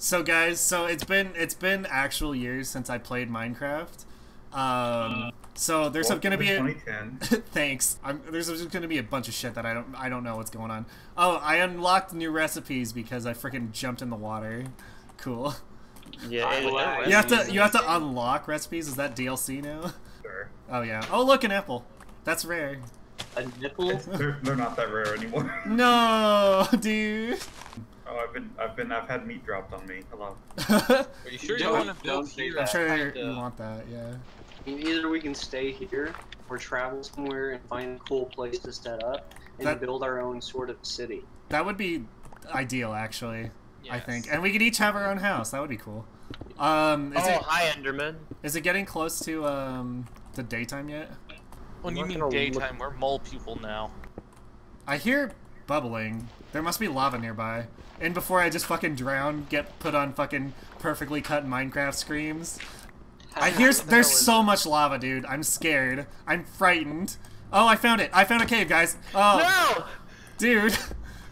So guys, so it's been it's been actual years since I played Minecraft. Um, so there's Welcome gonna be a, 2010. thanks. I'm, there's just gonna be a bunch of shit that I don't I don't know what's going on. Oh, I unlocked new recipes because I freaking jumped in the water. Cool. Yeah, I You have to you have to unlock recipes. Is that DLC now? Sure. Oh yeah. Oh look an apple. That's rare. A nipple? They're, they're not that rare anymore. No, dude. Oh, I've been, I've been, I've had meat dropped on me. Hello. Are you sure you Don't- want to build here? that. I'm sure you want that. Yeah. I mean, either we can stay here or travel somewhere and find a cool place to set up and That- build our own sort of city. That would be ideal, actually. I think, and we could each have our own house. That would be cool. Um, is oh, it hi, Enderman. is it getting close to um the daytime yet? When you I'm mean not gonna look- daytime, we're mole people now. I hear bubbling. There must be lava nearby. And before I just fucking drown, get put on fucking perfectly cut Minecraft screams. I hear s- there's so much lava, dude. I'm scared. I'm frightened. Oh, I found it. I found a cave, guys. Oh, No! dude.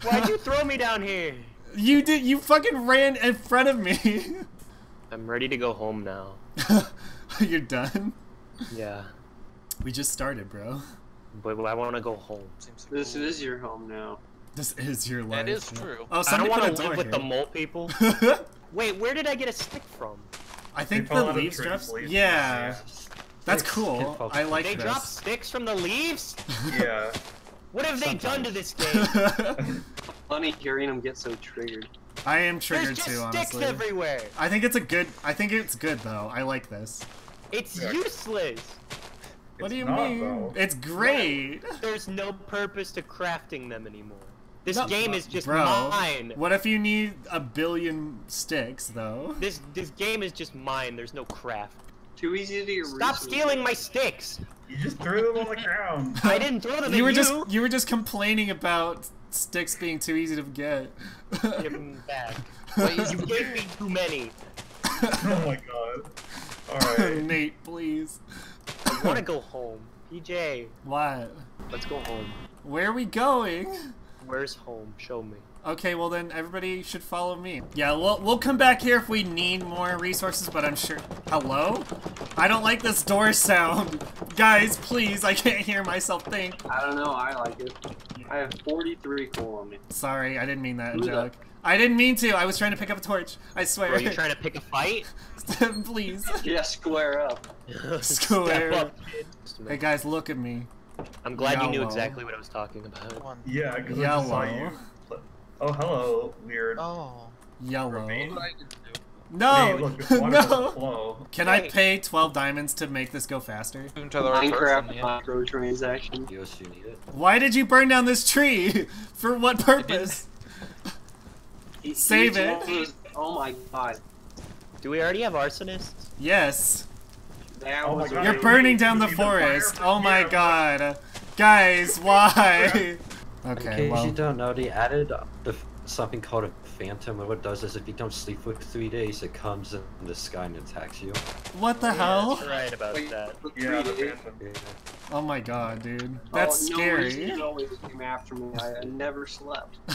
Why'd you throw me down here? You did. You fucking ran in front of me. I'm ready to go home now. You're done. Yeah, We just started, bro. but I want to go home. Seems like This cool. is your home now. This is your life. That is true. Oh, I don't want to door live with the here. mole people. Wait, where did I get a stick from? I think They the leaves drops. leaves. Yeah, that's cool. I like they this. drop sticks from the leaves? Yeah. What have they done to this game? Funny hearing them get so triggered. I am There's triggered just too, sticks everywhere. I think it's a good. I think it's good though. I like this. It's Yeah. useless. What It's do you not, mean? though. It's great, There's no purpose to crafting them anymore. This No, game is just bro. mine. What if you need a billion sticks though? This this game is just mine. There's no craft. Too easy to get Stop stealing my sticks. You just threw them on the ground. I didn't throw them You at were you. just you were just complaining about sticks being too easy to get. Give them back. Wait, You gave me too many. oh my god. Alright. Nate, please. I want to go home. PJ, What? let's go home. Where are we going? Where's home? Show me. Okay, well then everybody should follow me. Yeah, we'll we'll come back here if we need more resources, but I'm sure. Hello? I don't like this door sound. Guys, please, I can't hear myself think. I don't know, I like it. I have 43 coal on me. Sorry, I didn't mean that, Who Angelic. I didn't mean to. I was trying to pick up a torch. I swear. Are you trying to pick a fight? please. Yeah, square up. Square. Step up. Hey guys, look at me. I'm glad you knew exactly what I was talking about. One. Yeah, because I just saw Yellow. you. Oh, hello, weird. Oh. Yellow. Remain. What I can do. No! Hey, look, it's water doesn't no! flow. Can I pay 12 diamonds to make this go faster? Even to the right Minecraft microtransaction. Yes, you need it. Why did you burn down this tree? For what purpose? Save it. one of those- Oh my god. Do we already have arsonists? Yes. That Oh was You're burning down the need the forest. Oh my god. Guys, why? Okay, In Okay, case well. you don't know, they added the, something called a phantom. And what it does is if you don't sleep for three days, it comes in the sky and attacks you. What the Yeah, hell? that's right about Wait, that. Yeah, the three days. phantom. Yeah. Oh my god, dude. Oh, that's oh, No, scary. reason always came after me. I, I never slept.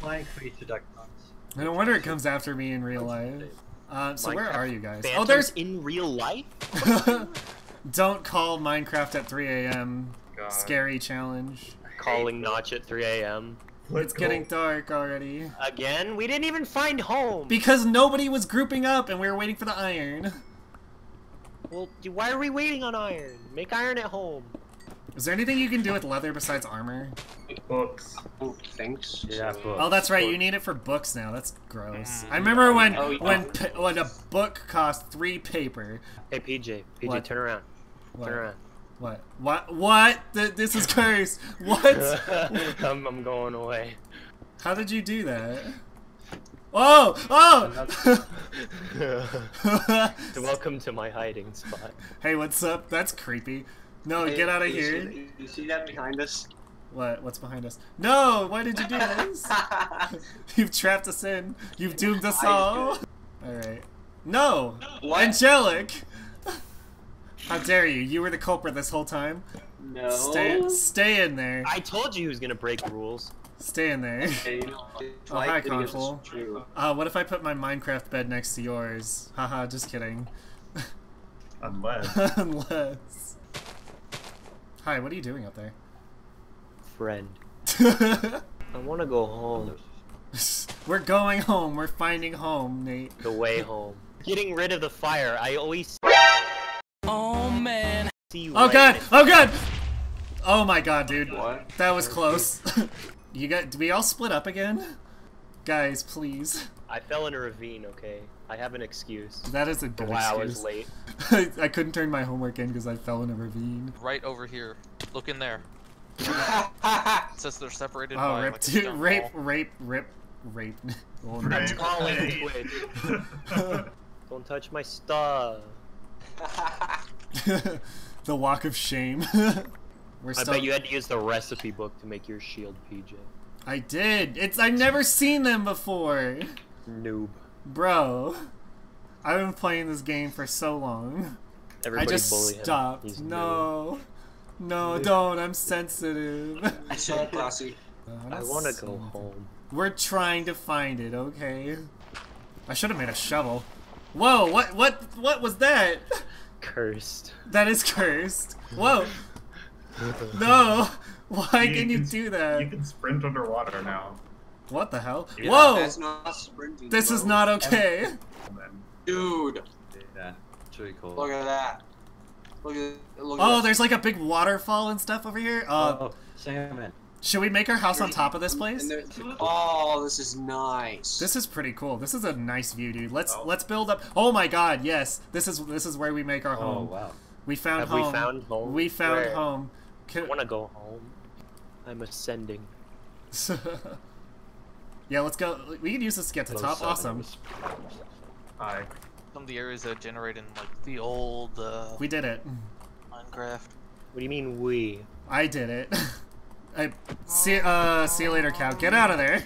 Flying creature that comes. no wonder it comes after me in real life. Uh, so where are you guys? Phantoms Oh, there's. in real life. Don't call Minecraft at 3 a.m. Scary challenge. Calling Notch at 3 a.m. It's getting dark already. Again? We didn't even find home. Because nobody was grouping up and we were waiting for the iron. well, why are we waiting on iron? Make iron at home. Is there anything you can do with leather besides armor? Books. Oh, thanks. Yeah, but Oh, that's right. You need it for books now. That's gross. Mm. I remember oh, when Oh, yeah. when pa- when a book cost three paper. Hey, PJ. PJ, What? turn around. What? Turn around. What? What? What? Th- this is cursed. What? I'm, I'm going away. How did you do that? Oh! Oh! Welcome to my hiding spot. hey, what's up? That's creepy. No, Hey, get out of here. See, you see that behind us? What? What's behind us? No! Why did you do this? You've trapped us in. You've doomed us all. All right. No, What? Angelic. How dare you? You were the culprit this whole time. No. Stay, stay in there. I told you he was gonna break rules. Stay in there. Hey, you know, Oh, hi, like Console. Uh, what if I put my Minecraft bed next to yours? Haha, just kidding. Unless. Unless. Hi, what are you doing up there? Friend. I want to go home. We're going home. We're finding home, Nate. The way home. Getting rid of the fire. I always Oh man. see you. Oh right god! Oh god! Oh my god, dude. What? That was close. you got? Did we all split up again? Guys, please. I fell in a ravine. Okay, I have an excuse. That is a good Wow, I excuse. was late. I, I couldn't turn my homework in because I fell in a ravine. Right over here. Look in there. It says they're separated Oh, by rip, like a dude, stone rape, wall. rape, rip, rape. Oh, no. Right. calling Twitch. Don't touch my stuff. the walk of shame. We're I still. bet you had to use the recipe book to make your shield, PJ. I did. It's. I've never seen them before, Noob. bro. I've been playing this game for so long. Everybody I just bully him. stopped. No. No, don't. I'm sensitive. I saw Classi. Uh, noob. I want to go home. We're trying to find it, okay? I should have made a shovel. Whoa, what what what was that? Cursed. That is cursed. Whoa. No. Why You can you can- do that? You can sprint underwater now. What the hell? Yeah, Whoa! That's not sprinting. This is not okay. Dude, Yeah, it's really cool. look at that. Look at look at Oh, that. there's like a big waterfall and stuff over here. Uh, oh, salmon. should we make our house on top of this place? Oh, this is nice. This is pretty cool. This is a nice view, dude. Let's Oh. let's build up. Oh my God! Yes, this is this is where we make our Oh home. Oh wow. We found Have home. we found home? We found Where? home. I Can- want to go home. I'm ascending. yeah, let's go. We can use this to get to Those top. salmon Awesome. was- I. Some of the areas that generate in like the old uh, We did it. Minecraft. What do you mean we? I did it. I see. Uh, see you later, cow. Get out of there.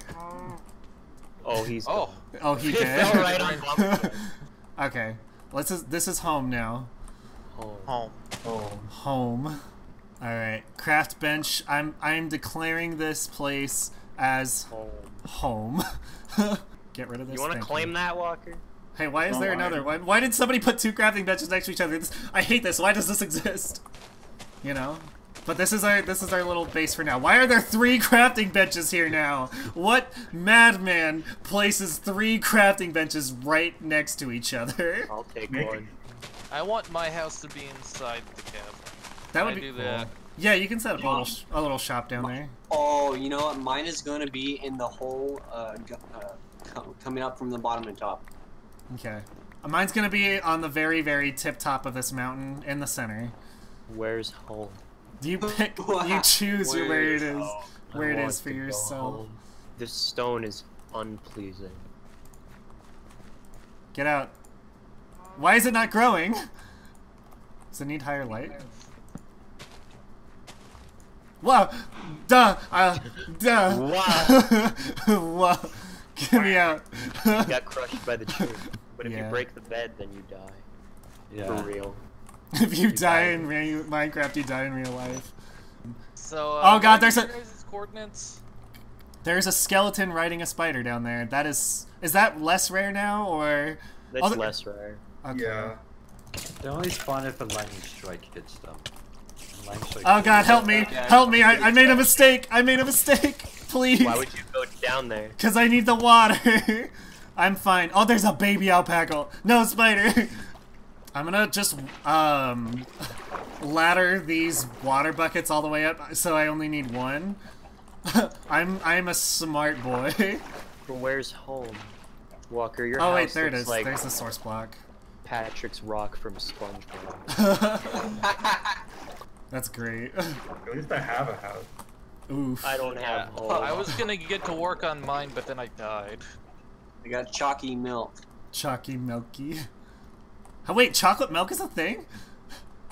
Oh, he's Oh, gone. Oh, he He did. fell right on okay. Let's. Just, this is home now. home. home. Oh. Home. All right. Craft bench. I'm. I'm declaring this place as Home. Home. Get rid of this. You want to thank claim that, Walker? Hey, why is Oh, there I- another one? Why did somebody put two crafting benches next to each other? This, I hate this. Why does this exist? You know. But this is our this is our little base for now. Why are there three crafting benches here now? What madman places three crafting benches right next to each other? I'll take Make- one. I want my house to be inside the cavern. That would I be do cool. that. Yeah, you can set up a little a little shop down there. Oh, you know what? Mine is gonna be in the hole, uh, uh coming up from the bottom and top. Okay. Mine's gonna be on the very very tip top of this mountain in the center. Where's home? You pick. You choose where, Where's it is. home? Where it I is want for yourself. home. This stone is unpleasing. Get out. Why is it not growing? Does it need higher light? Whoa! Duh! Uh, duh! Wow. Whoa! Get me out! Got crushed by the tree. But if Yeah. you break the bed, then you die. Yeah. For real. if you die die. in re- Minecraft, you die in real life. So. Uh, Oh, God, there's your a- guys' coordinates. There's a skeleton riding a spider down there. That is... Is that less rare now, or... That's Oh, the- less rare. Okay. Yeah. They only spawn if a lightning strike hits them. And lightning strike Oh god, help me! Help me! I, I made a mistake! I made a mistake! Please! Why would you go down there? Because I need the water. I'm fine. Oh, there's a baby alpaca. No, spider. I'm gonna just, um, ladder these water buckets all the way up so I only need one. I'm I'm a smart boy. Where's home? Walker, your oh house wait, there it looks is. like There's the source block. Patrick's rock from SpongeBob. That's great. At least I have a house. Oof. I don't Yeah. have home. I was gonna get to work on mine, but then I died. I got chalky milk. Chalky milky. Oh, wait, chocolate milk is a thing?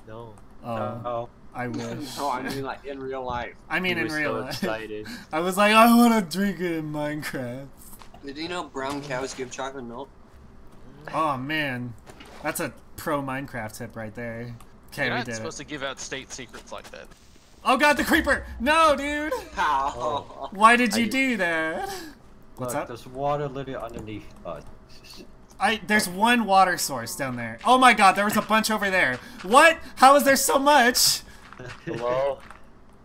No. Oh, Oh. I wish. No, I mean like in real life. I mean, You in were real so life. excited. I was like, I want to drink it in Minecraft. Did you know brown cows give chocolate milk? Oh man, that's a pro Minecraft tip right there. Okay, You're we not did supposed it. to give out state secrets like that. Oh god, the creeper! No, dude! Ow. Oh. Why did you I- do that? What's Look, up? There's water literally underneath us. I there's one water source down there. Oh my god, there was a bunch over there. What? How is there so much? Hello.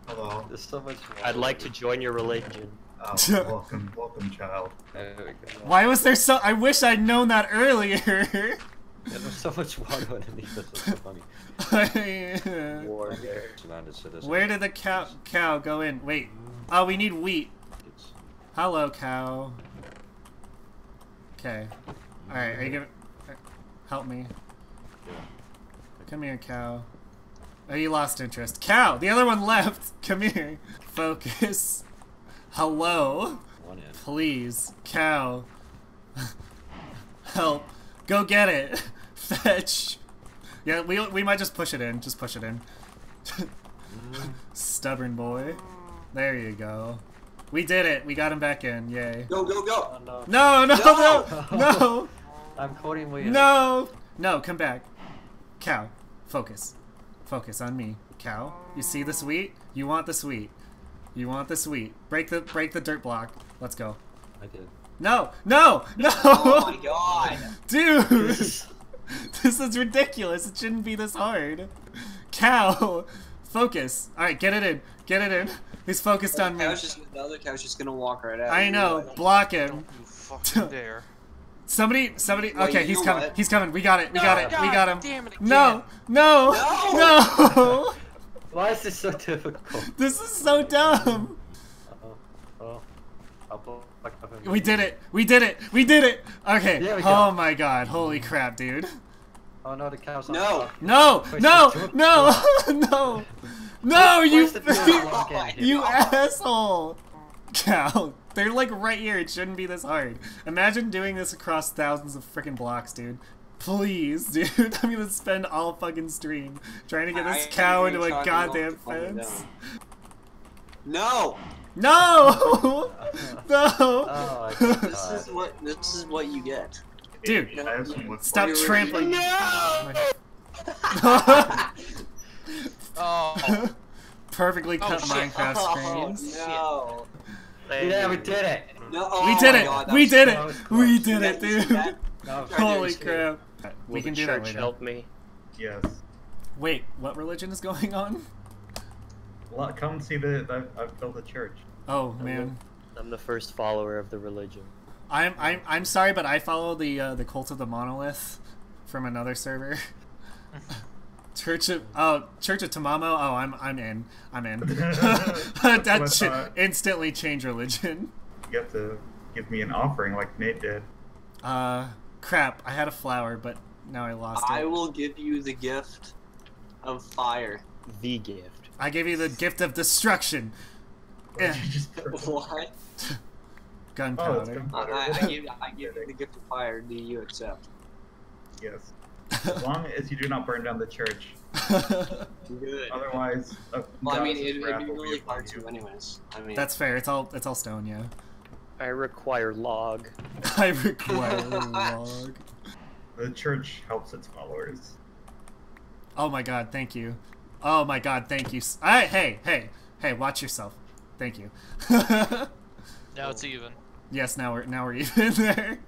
Hello. There's so much water. I'd like to join your religion. Oh, welcome, welcome, child. There we go. Why was there so I wish I'd known that earlier. Yeah, there's so much water underneath us. It's so funny. Surrounded citizens. Where did the cow cow go in? Wait. Oh, we need wheat. It's- Hello, cow. Okay. Alright, are you gonna... Help me. Come here, cow. Oh, you lost interest. Cow! The other one left! Come here. Focus. Hello? Please. Cow. Help. Go get it. Fetch. Yeah, we, we might just push it in. Just push it in. Stubborn boy. There you go. We did it. We got him back in. Yay. Go, go, go. Oh no. No, no, no, no, I'm quoting William. no, no, come back. Cow, focus. Focus on me. Cow, you see the sweet? You want the sweet. You want the sweet. Break the break the dirt block. Let's go. I did. No, no, no! Oh my god. Dude! this is ridiculous. It shouldn't be this hard. Cow, focus. Alright, get it in. Get it in. He's focused on me. Cow's just, the other cow's just gonna walk right out. I know. Block him. You fucking dare. Somebody, somebody. Wait, Okay, he's coming. what? He's coming. We got it. We got it. We got him. damn it again. No, no, no. Why is this so difficult? this is so dumb. Uh-oh. Oh. I'll block up him. We did it. We did it. We did it. Okay. Yeah, we oh my god. Holy crap, dude. Oh no, the cow's on No. No, no, no, no, no, you, Where's the door lock in? you asshole. Cow. They're like right here. It shouldn't be this hard. Imagine doing this across thousands of freaking blocks, dude. Please, dude. I'm gonna spend all fucking stream trying to get this I- cow into a goddamn lock the phone fence. No. No! no! Oh, This is what this is what you get. Dude, I have some wood Stop trampling. you. trampling. Oh, Perfectly oh, cut shit. Minecraft Oh, screens. no. Yeah, we did it. No. Oh We did it! God, we did that it! was We did that- it, dude! that- No, Holy Right, crap. Will We can do that church later. help me? Yes. Wait, what religion is going on? Well, come see the. I've, I've built a church. Oh man, I'm the first follower of the religion. I'm I'm I'm sorry, but I follow the uh, the cult of the monolith from another server. Church of oh Church of Tamamo. Oh, I'm I'm in. I'm in. that what should instantly change religion. You have to give me an offering like Nate did. Uh, crap. I had a flower, but now I lost I it. I will give you the gift of fire. The gift. I gave you the gift of destruction. Eh, You just put- What? oh, gunpowder. I, gunpowder. I, I give I give you the gift of fire. Do you accept? Yes. As long as you do not burn down the church. Good. Otherwise, uh, Well, I mean, God's it, it'd be will be really hard to, anyways. I mean, That's fair. It's all it's all stone. Yeah. I require log. I require log. The church helps its followers. Oh my god, thank you. Oh my god, thank you. s- Hey, hey, hey, hey, watch yourself. Thank you. now it's even. yes, now we're now we're even there.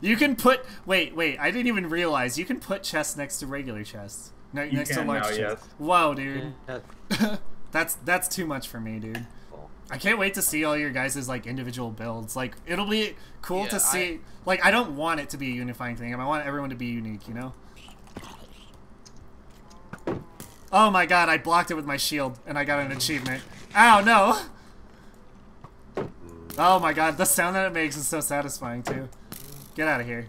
You can put wait, wait, I didn't even realize you can put chests next to regular chests. Ne- You next to large now, chests. yes. Whoa, dude. Yeah, that's that's too much for me, dude. cool. I can't wait to see all your guys' like individual builds. Like it'll be cool Yeah, to see. Like I don't want it to be a unifying thing. I want everyone to be unique. You know. Oh my god! I blocked it with my shield, and I got an achievement. Ow no! Oh my god! The sound that it makes is so satisfying too. Get out of here.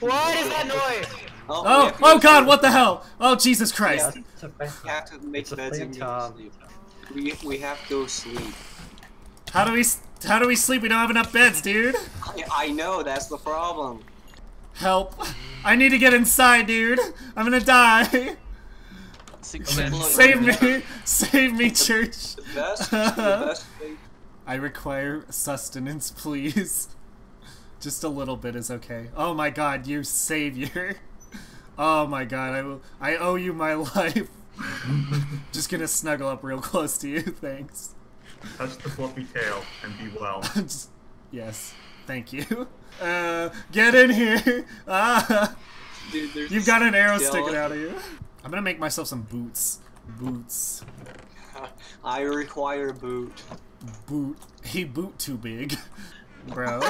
What is that noise? oh, Oh! Oh god! What the hell? Oh Jesus Christ! Yeah. It's a We have to make beds and go sleep. We we have to sleep. How do we how do we sleep? We don't have enough beds, dude. I, I know that's the problem. Help! I need to get inside, dude. I'm gonna die. See, Come in. look, Save me! Save me, church! The best, the best. I require sustenance, please. Just a little bit is okay. Oh my god, you savior! Oh my god, I will. I owe you my life. Just gonna snuggle up real close to you, thanks. Touch the fluffy tail and be well. Just, yes, thank you. Uh, get in here! Ah! Dude, there's You've got an arrow sticking out of you. I'm gonna make myself some boots. Boots. I require boot. Boot. He boot too big. Bro.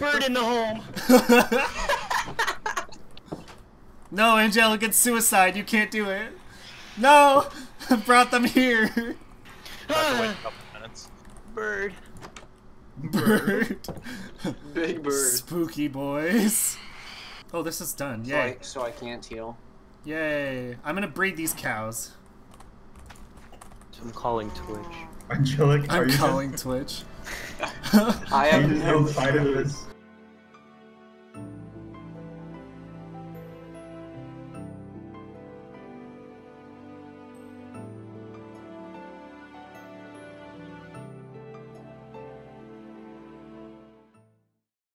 Bird in the home. no, Angelic, it's suicide. You can't do it. No! I brought them here. About to a couple minutes. Bird. Bird. Big bird. Spooky boys. Oh, this is done. So Yay. I, so I can't heal. Yay. I'm gonna breed these cows. I'm calling Twitch. Angelic, are I'm you calling Twitch. I Are have no inside of this?